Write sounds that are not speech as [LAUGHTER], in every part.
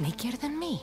sneakier than me.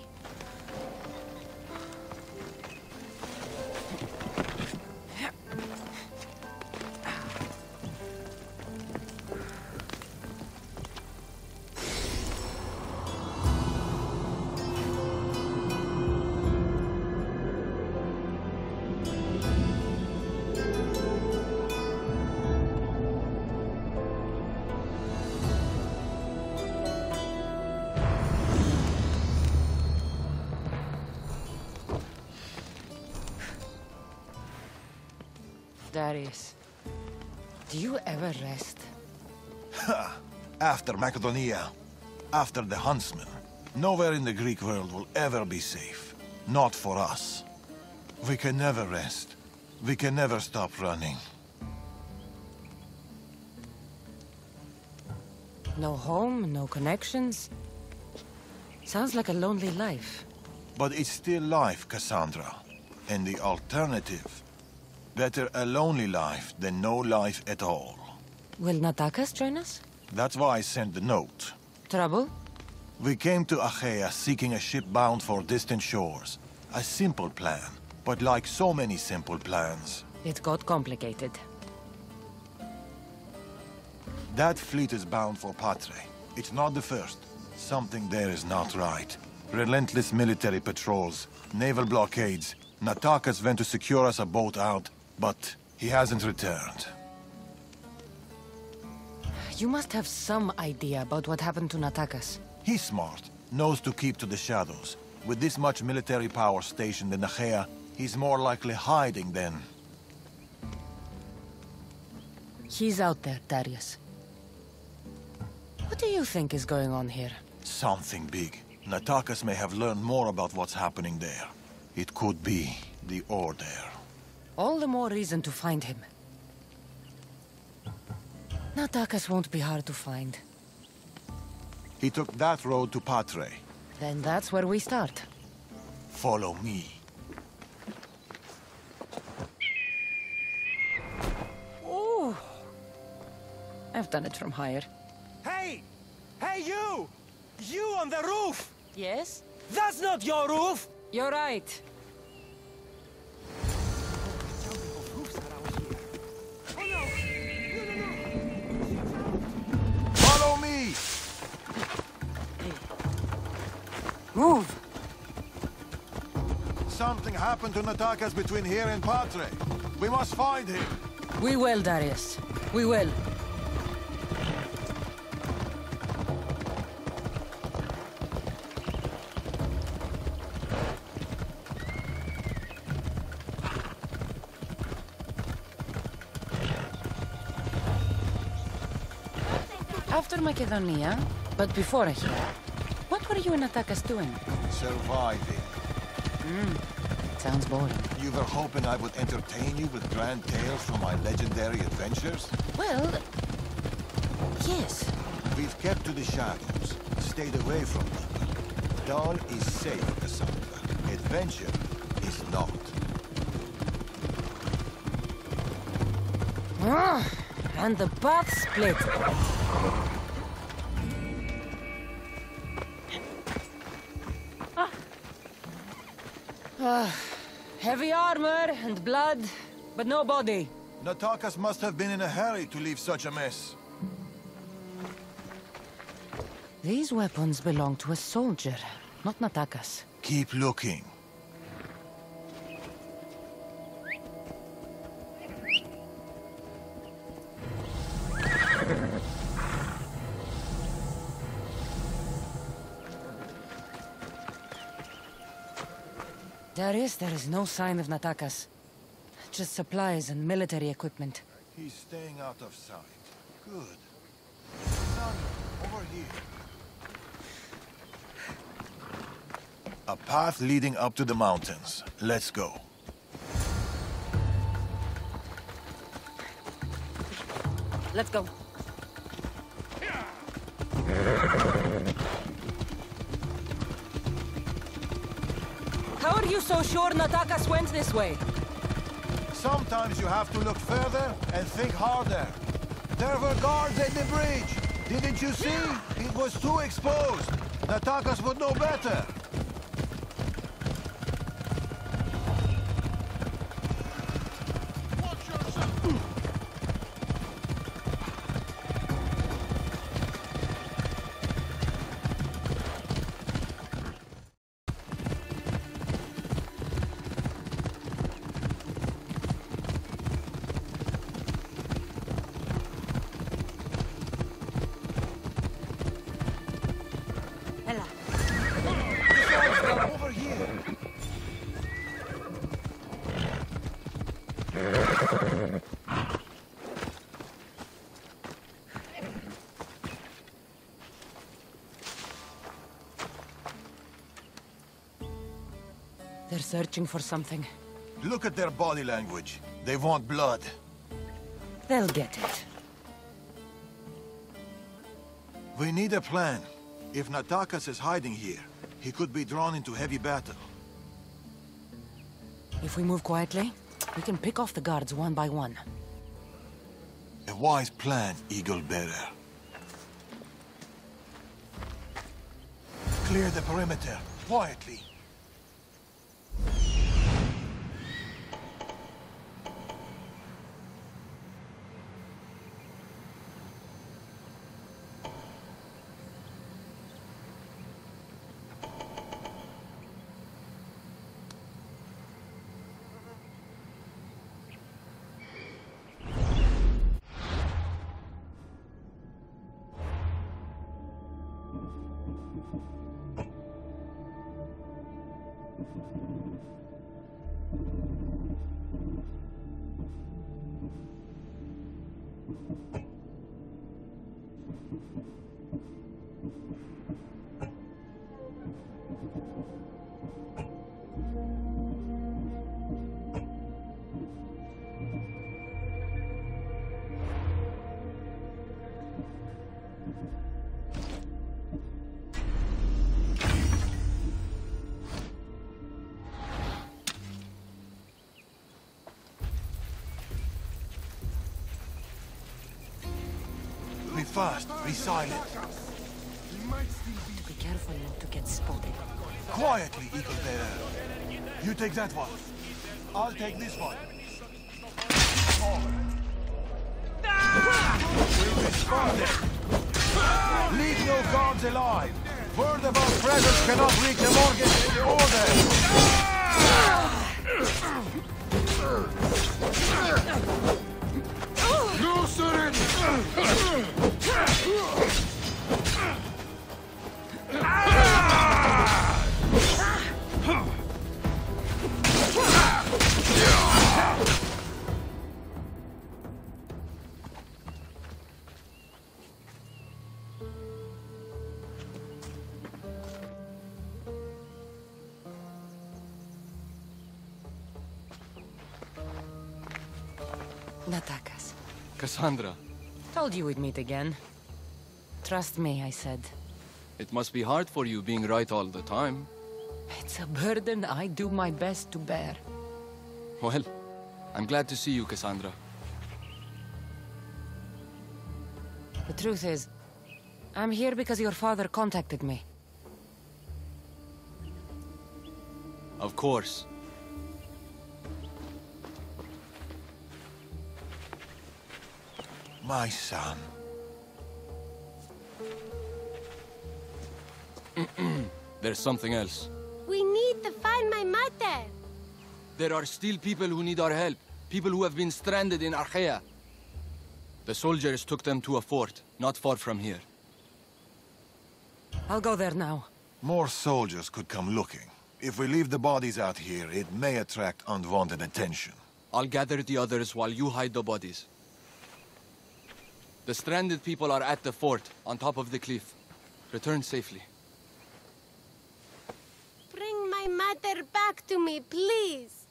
Do you ever rest? After Macedonia, after the Huntsman, nowhere in the Greek world will ever be safe. Not for us. We can never rest. We can never stop running. No home, no connections. Sounds like a lonely life. But it's still life, Cassandra. And the alternative? Better a lonely life than no life at all. Will Natakas join us? That's why I sent the note. Trouble? We came to Achaea seeking a ship bound for distant shores. A simple plan, but like so many simple plans, It got complicated. that fleet is bound for Patre. It's not the first. Something there is not right. Relentless military patrols, naval blockades. Natakas went to secure us a boat out, but he hasn't returned. You must have some idea about what happened to Natakas. He's smart, knows to keep to the shadows. With this much military power stationed in Achaea, he's more likely hiding than... He's out there, Darius. What do you think is going on here? Something big. Natakas may have learned more about what's happening there. It could be the Order. All the more reason to find him. Natakas won't be hard to find. He took that road to Patre. Then that's where we start. Follow me. Ooh. I've done it from higher. Hey! Hey, you! You on the roof! Yes? That's not your roof! You're right. Move! Something happened to Natakas between here and Patre. We must find him. We will, Darius. We will. After Macedonia, but before here what are you and Natakas doing? Surviving. Sounds boring. You were hoping I would entertain you with grand tales from my legendary adventures? Well, yes. We've kept to the shadows, stayed away from people. Dawn is safe, Cassandra. Adventure is not. Ah, and the path split. Ah, heavy armor and blood, but no body. Natakas must have been in a hurry to leave such a mess. These weapons belong to a soldier, not Natakas. Keep looking. Darius, there is no sign of Natakas. Just supplies and military equipment. He's staying out of sight. Good. Cassandra, over here. A path leading up to the mountains. Let's go. Let's go. How are you so sure Natakas went this way? Sometimes you have to look further and think harder. There were guards at the bridge. Didn't you see? It was too exposed. Natakas would know better. They're searching for something. Look at their body language. They want blood. They'll get it. We need a plan. If Natakas is hiding here, he could be drawn into heavy battle. If we move quietly, we can pick off the guards one by one. A wise plan, Eagle Bearer. Clear the perimeter, quietly. Fast, be silent. Be careful not to get spotted. Quietly, Eagle Bearer. You take that one. I'll take this one. We'll be spotted. Leave no guards alive. Word of our presence cannot reach the Morgan in the order. No surrender! Natacas. Cassandra. Told you we'd meet again. Trust me, I said. it must be hard for you being right all the time. It's a burden I do my best to bear. Well, I'm glad to see you, Cassandra. The truth is, I'm here because your father contacted me. Of course. My son. [CLEARS THROAT] There's something else. We need to find my mother. There are still people who need our help. People who have been stranded in Achaea. The soldiers took them to a fort, not far from here. I'll go there now. More soldiers could come looking. If we leave the bodies out here, it may attract unwanted attention. I'll gather the others while you hide the bodies. The stranded people are at the fort, on top of the cliff. Return safely. Bring my mother back to me, please.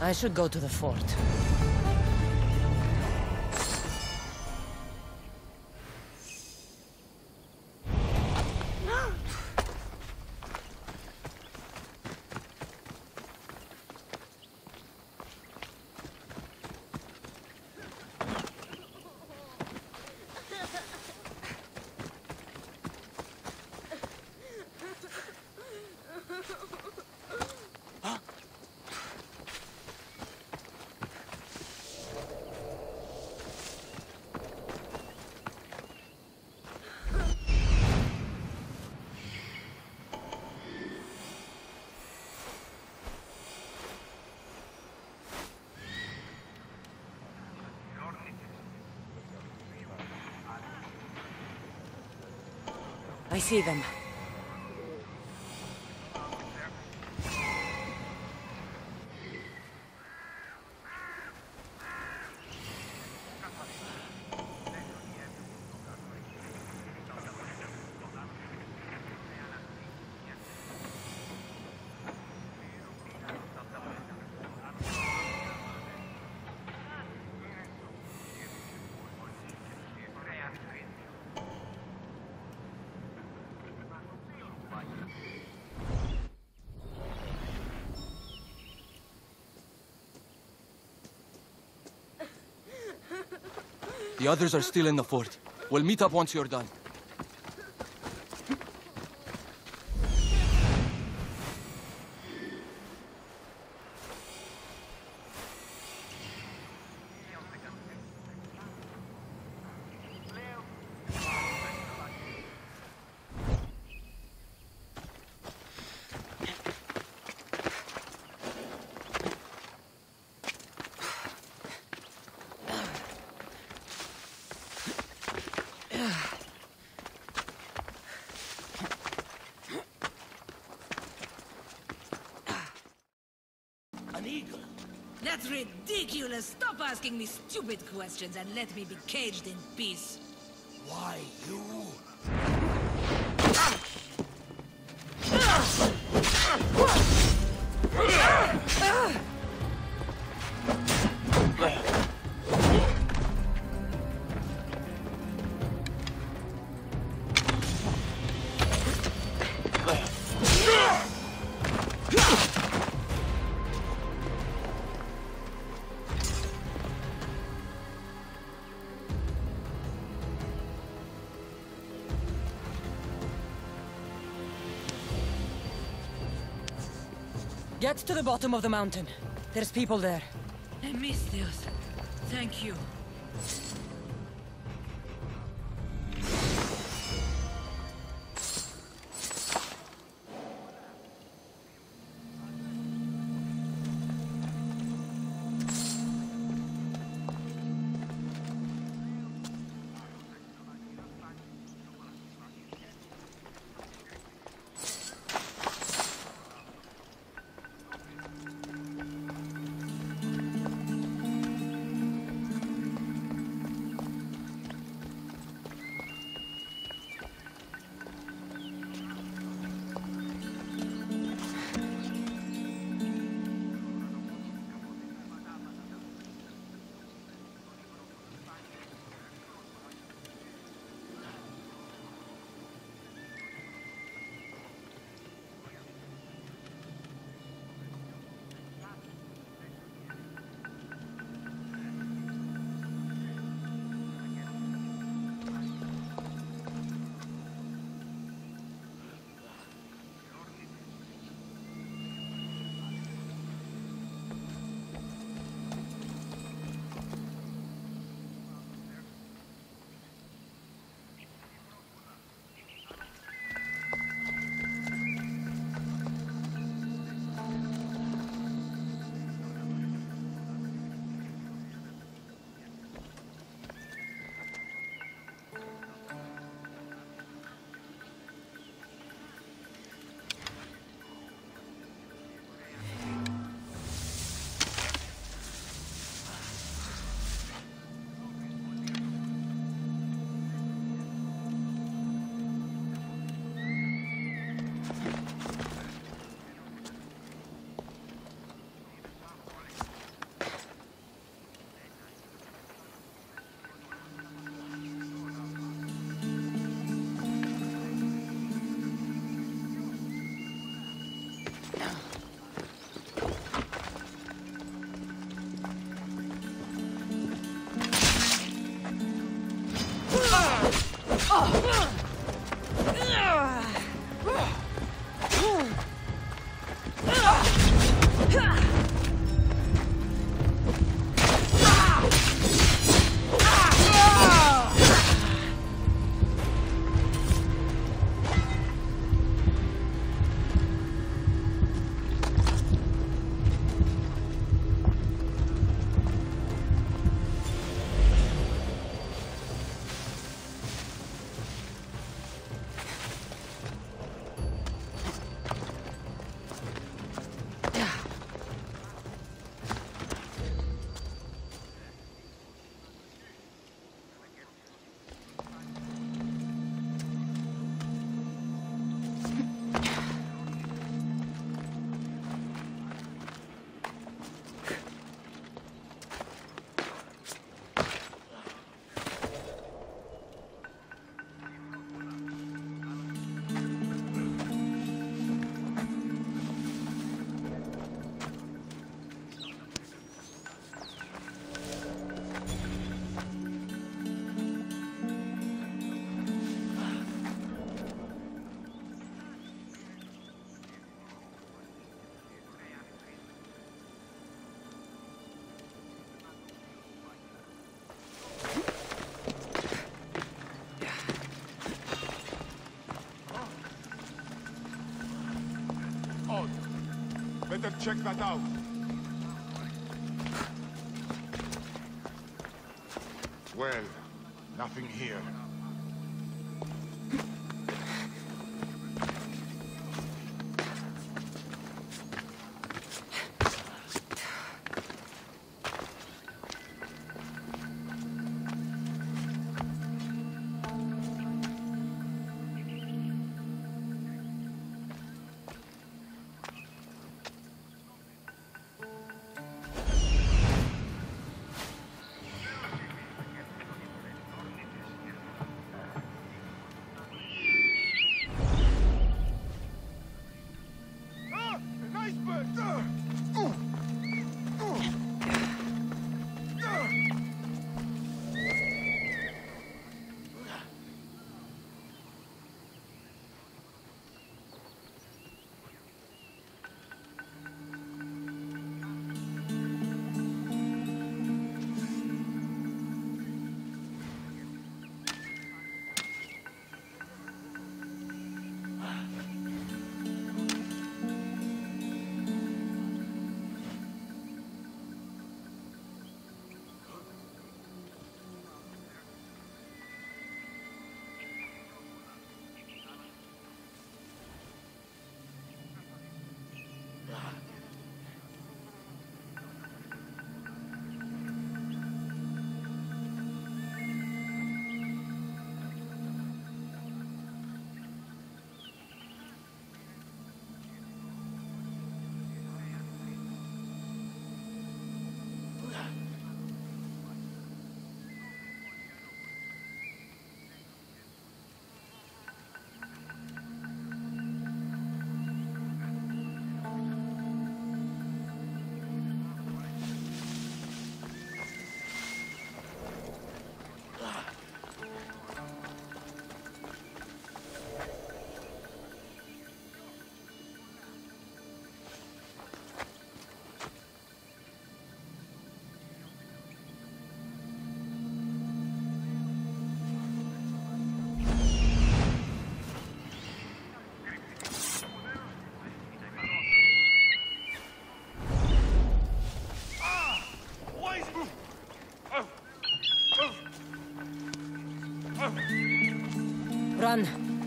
I should go to the fort. I see them. The others are still in the fort. We'll meet up once you're done. Eagle? That's ridiculous. Stop asking me stupid questions and let me be caged in peace. Why you? Get to the bottom of the mountain. There's people there. Misthios, thank you. Better check that out. Well, nothing here.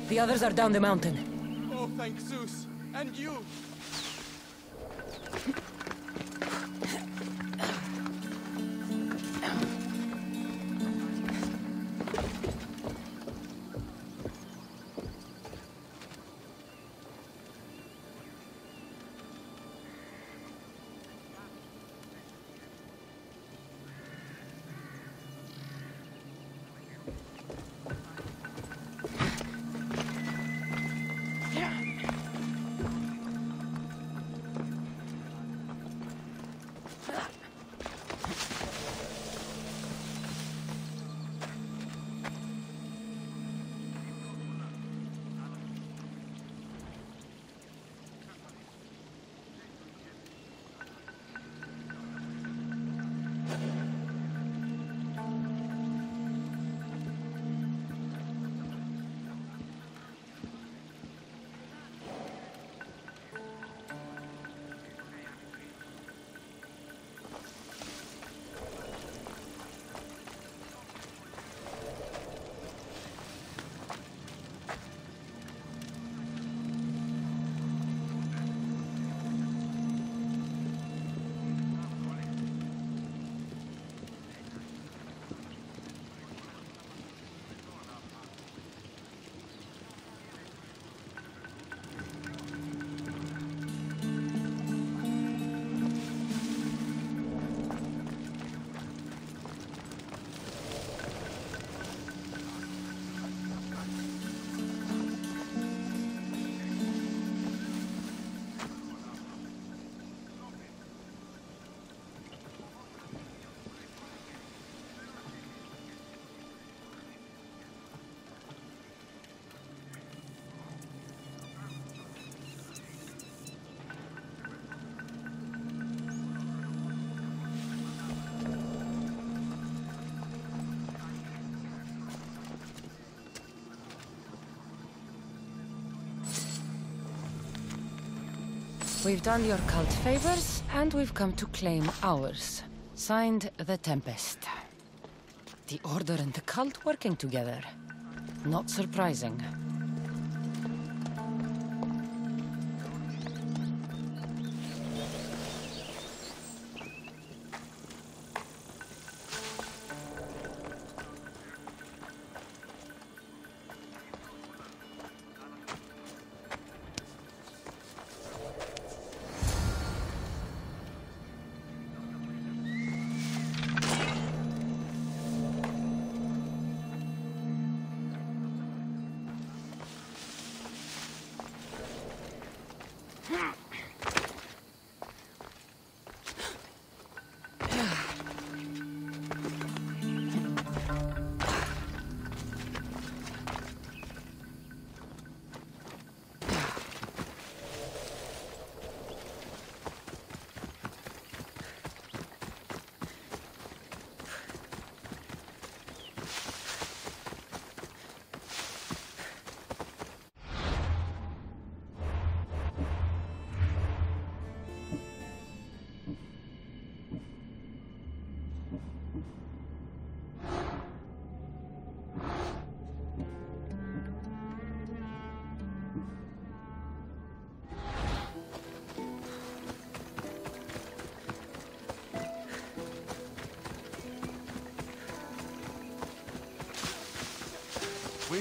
The others are down the mountain. Oh, thank Zeus. And you. We've done your cult favors, and we've come to claim ours. Signed, The Tempest. The Order and the cult working together. Not surprising.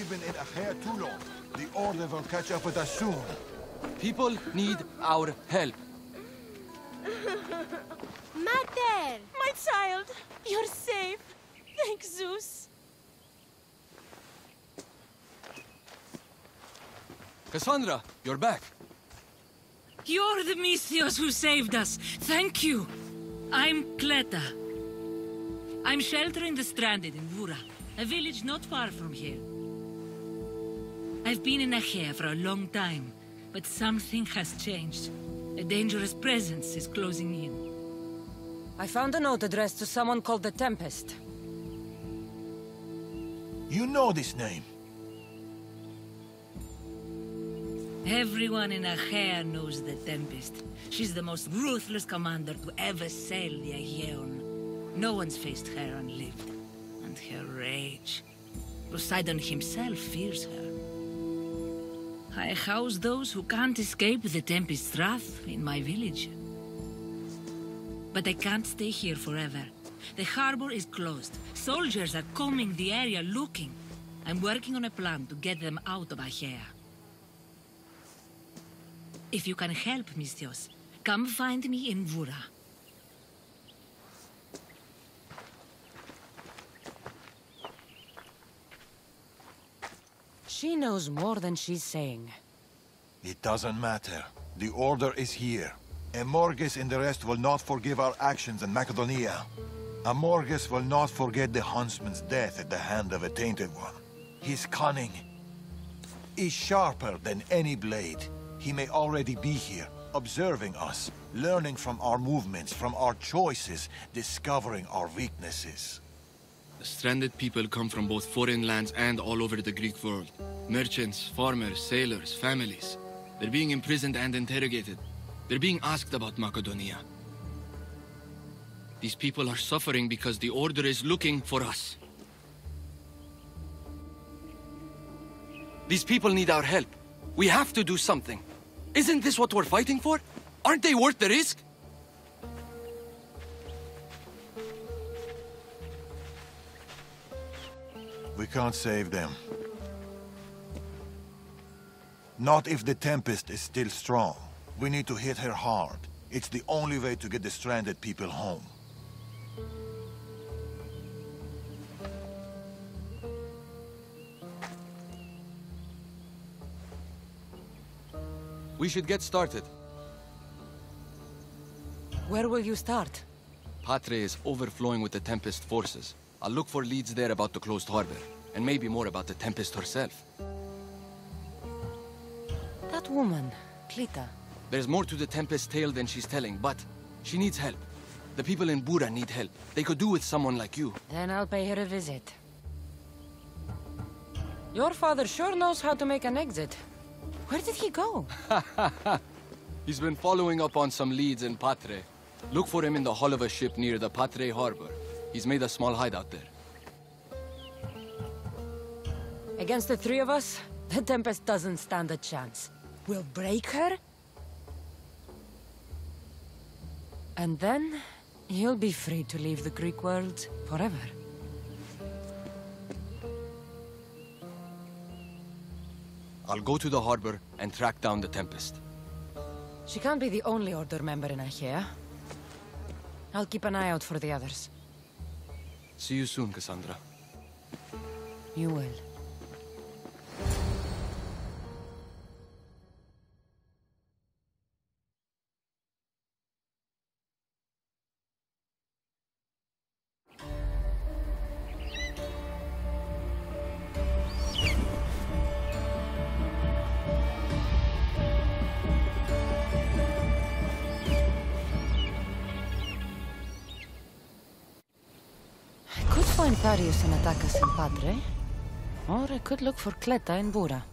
We've been in Achaia too long. The Order will catch up with us soon. People need our help. [LAUGHS] Mater! My child, you're safe. Thank Zeus. Cassandra, you're back. You're the Misthios who saved us. Thank you. I'm Cleta. I'm sheltering the stranded in Boura, a village not far from here. I've been in Achaea for a long time, but something has changed. A dangerous presence is closing in. I found a note addressed to someone called the Tempest. You know this name. Everyone in Achaea knows the Tempest. She's the most ruthless commander to ever sail the Aegean. No one's faced her and lived. And her rage. Poseidon himself fears her. I house those who can't escape the Tempest's wrath in my village. But I can't stay here forever. The harbor is closed. Soldiers are combing the area looking. I'm working on a plan to get them out of Achaea. If you can help, Misthios, come find me in Boura. She knows more than she's saying. It doesn't matter. The Order is here. Amorges and the rest will not forgive our actions in Macedonia. Amorges will not forget the huntsman's death at the hand of a tainted one. His cunning is sharper than any blade. He may already be here, observing us, learning from our movements, from our choices, discovering our weaknesses. The stranded people come from both foreign lands and all over the Greek world. Merchants, farmers, sailors, families. They're being imprisoned and interrogated. They're being asked about Macedonia. These people are suffering because the Order is looking for us. These people need our help. We have to do something. Isn't this what we're fighting for? Aren't they worth the risk? Can't save them. Not if the Tempest is still strong. We need to hit her hard. It's the only way to get the stranded people home. We should get started. Where will you start? Patre is overflowing with the Tempest forces. I'll look for leads there about the closed harbor, and maybe more about the Tempest herself. That woman, Cleta. There's more to the Tempest tale than she's telling, but she needs help. The people in Boura need help. They could do with someone like you. Then I'll pay her a visit. Your father sure knows how to make an exit. Where did he go? [LAUGHS] He's been following up on some leads in Patre. Look for him in the hull of a ship near the Patre harbor. He's made a small hideout there. Against the three of us, the Tempest doesn't stand a chance. We'll break her. And then, you'll be free to leave the Greek world forever. I'll go to the harbor and track down the Tempest. She can't be the only Order member in Achaea. I'll keep an eye out for the others. See you soon, Cassandra. You will. Find Natakas in Patre. Or I could look for Cleta in Boura.